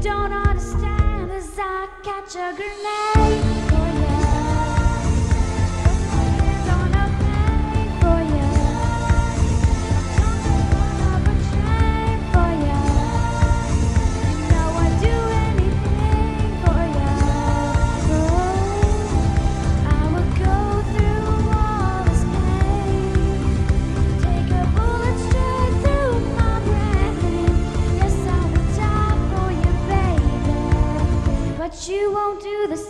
don't understand as I catch a grenade.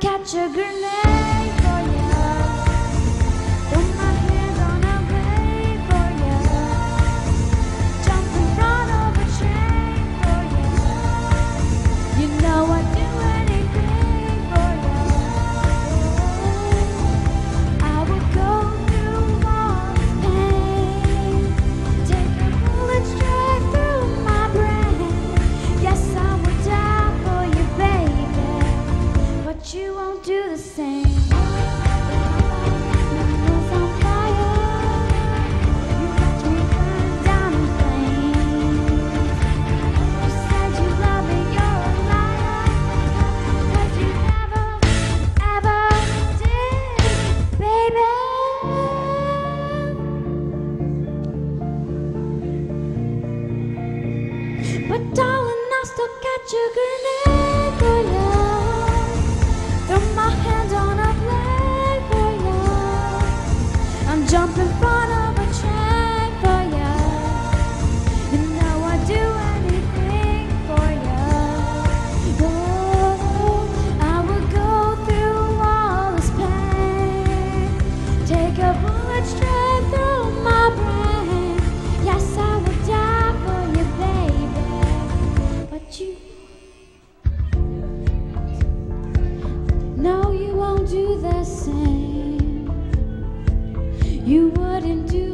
Catch a grenade. 똑같죠 그대걸요 Throw my hand on a for you I'm jumping front of a for you You know I do anything for you Oh, I would go through all this pain. Take a bullet you wouldn't do